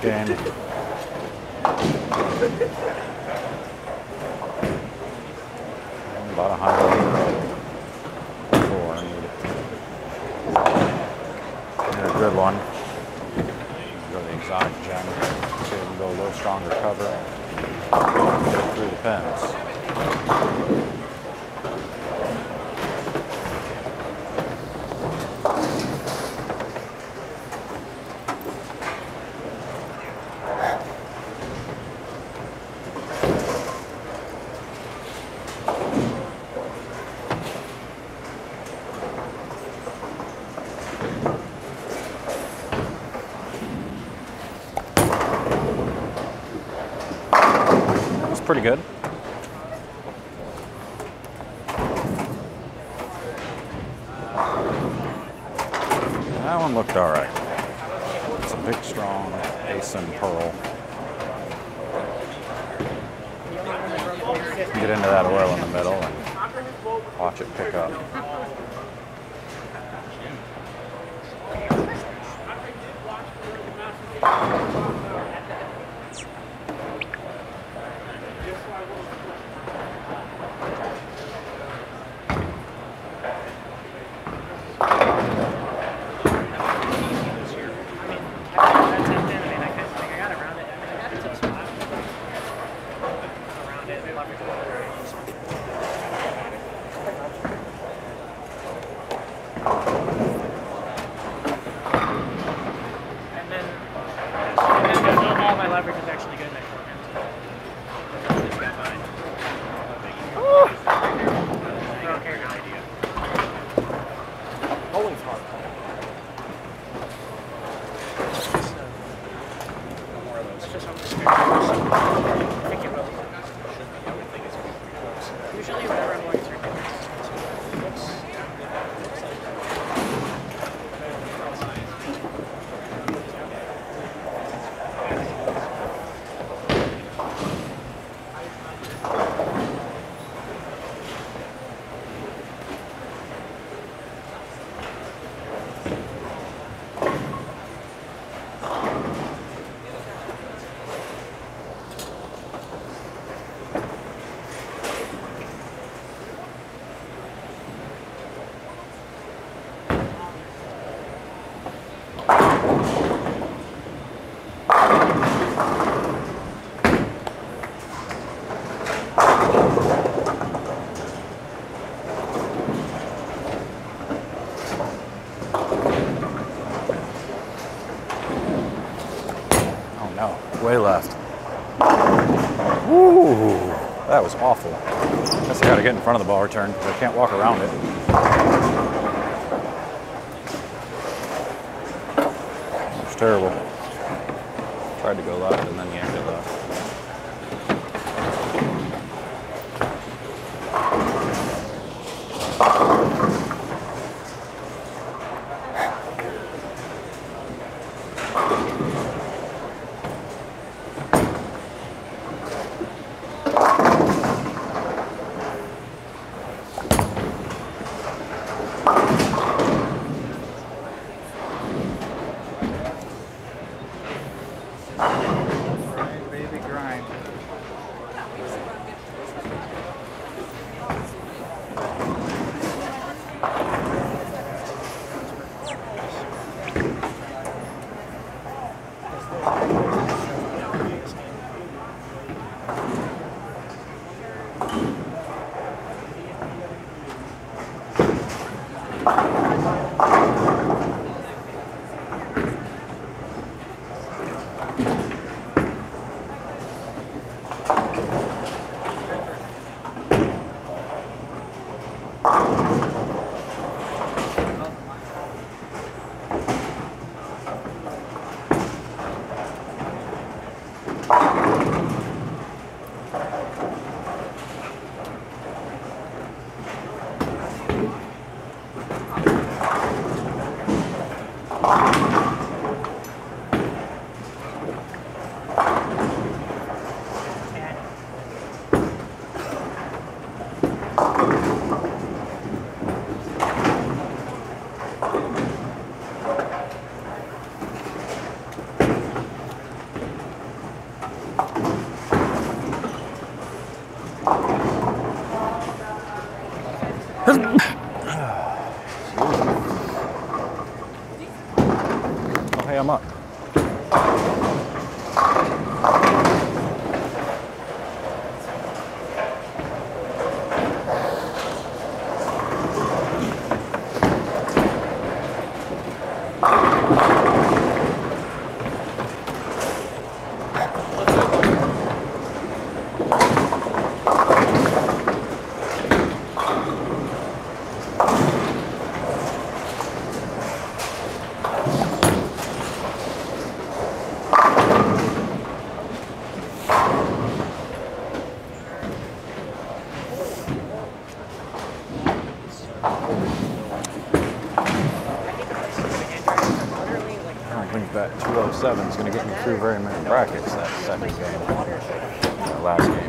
game. About a hundred. Four. I need. And a good one. Go the exotic gem. See if we can go a little stronger cover. Get through the pins. That's pretty good. That one looked all right. It's a big, strong ASIN pearl. Get into that oil in the middle and watch it pick up. That was awful. I Guess I gotta get in front of the ball return because I can't walk around it. It's terrible. Tried to go left and then yanked it left. seven is going to get me through very many brackets that second game. That last game.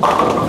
The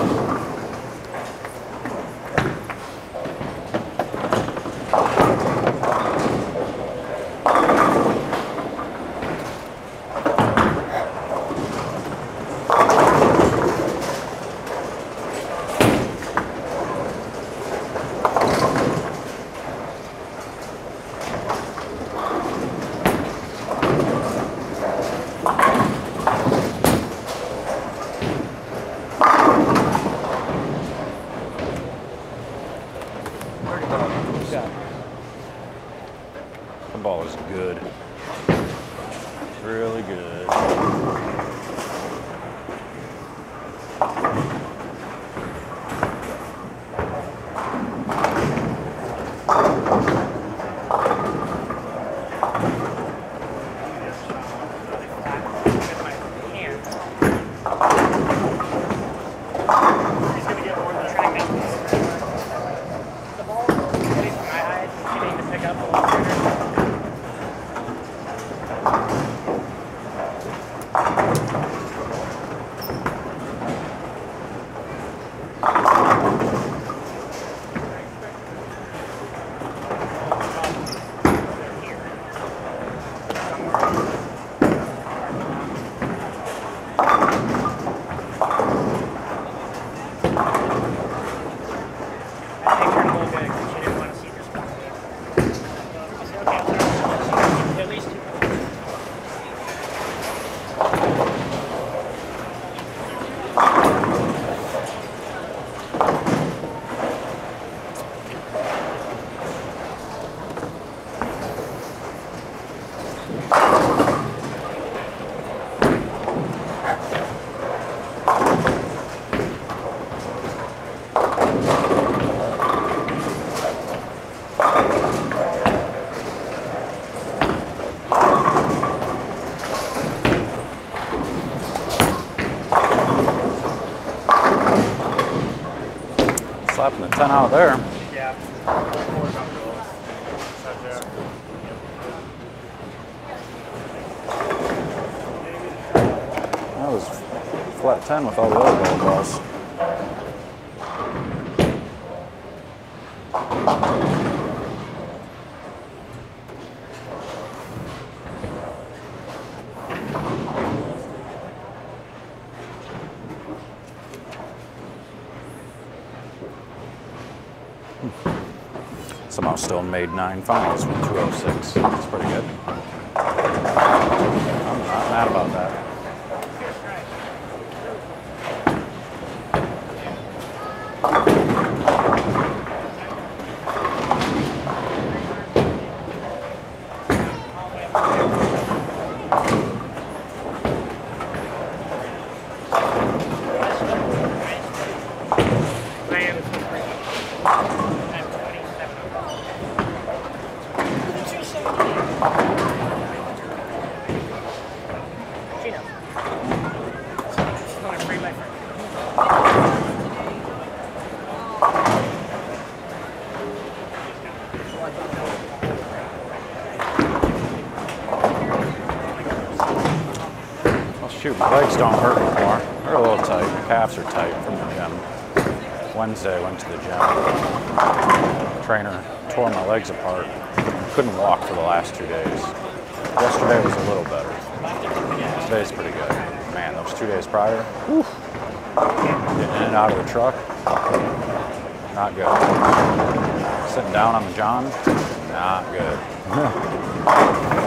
10 out there. Yeah. That was flat 10 with all the other ball balls. Still made nine finals with 206. That's pretty good. I'm not mad about that. Diane is free. I'm 27. She knows. She's going to free my friend. Well, shoot, my legs don't hurt anymore. They're a little tight. My calves are tight from the gym. Wednesday, I went to the gym. Trainer tore my legs apart. Couldn't walk for the last two days. Yesterday was a little better. Today's pretty good. Man, those two days prior, whew, getting in and out of the truck, not good. Sitting down on the john, not good. good.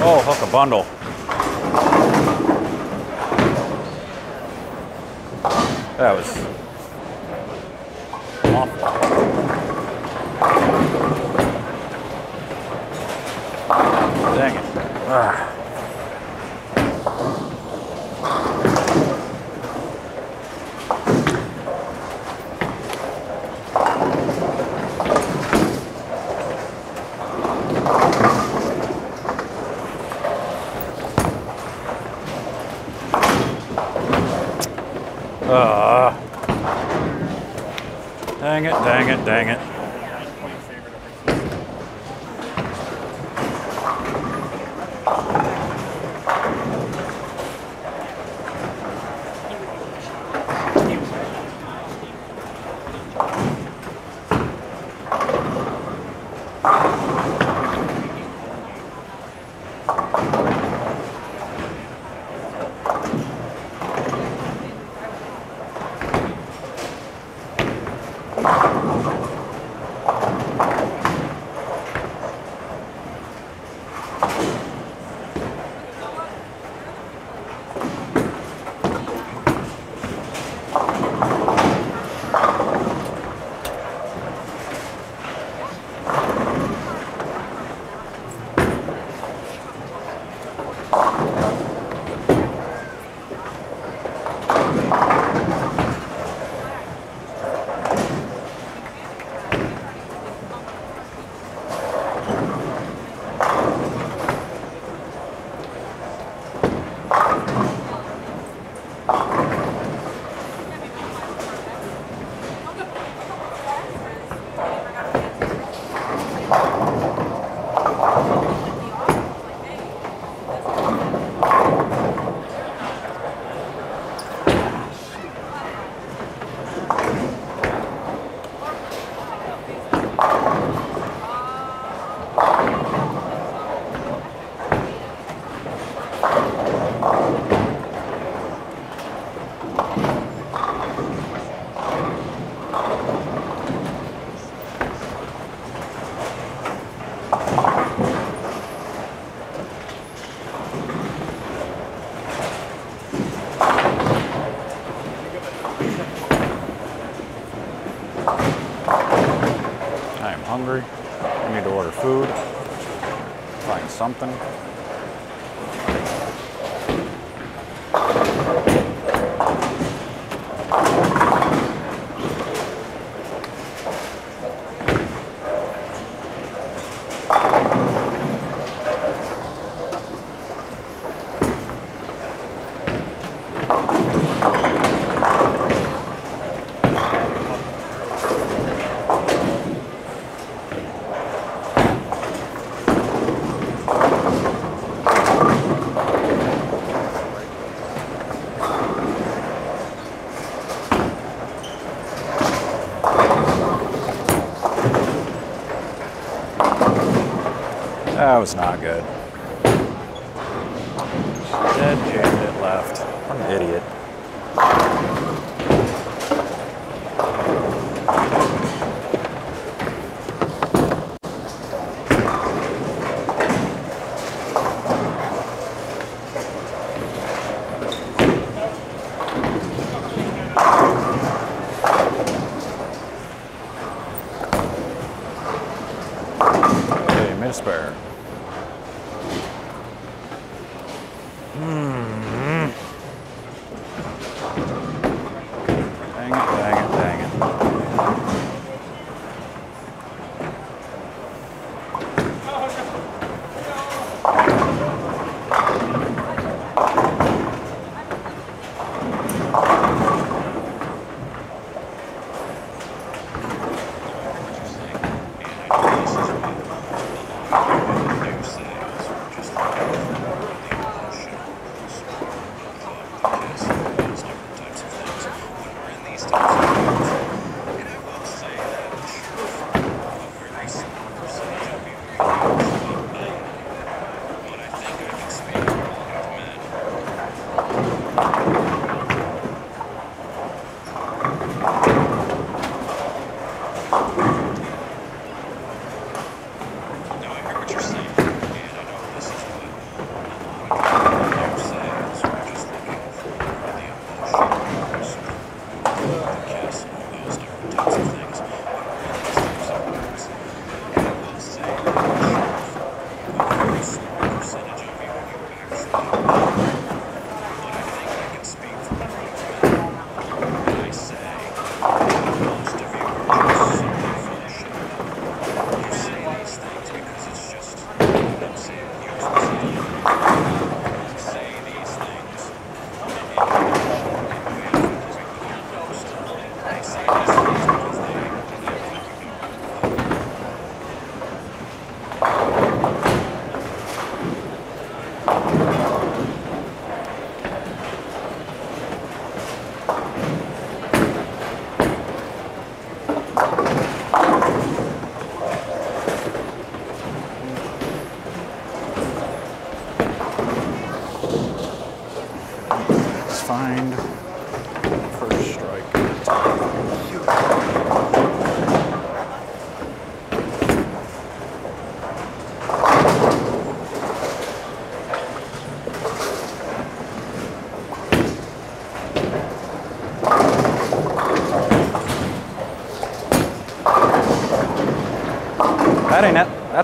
Oh, hook a bundle. That was awful. Dang it. Ah. something. That was not good. Dead candidate left. I'm an idiot.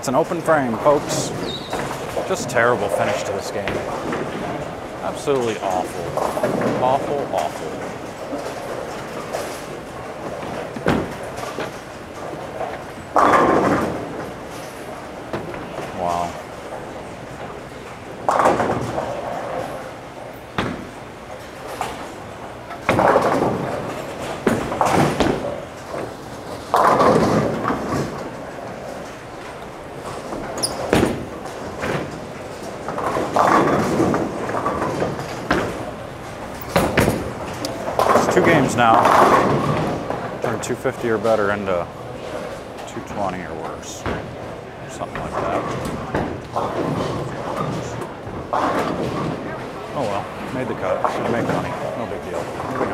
That's an open frame, folks. Just terrible finish to this game. Absolutely awful. Awful, awful. now. Turn 250 or better into 220 or worse, something like that. Oh well, made the cut, should make money, no big deal.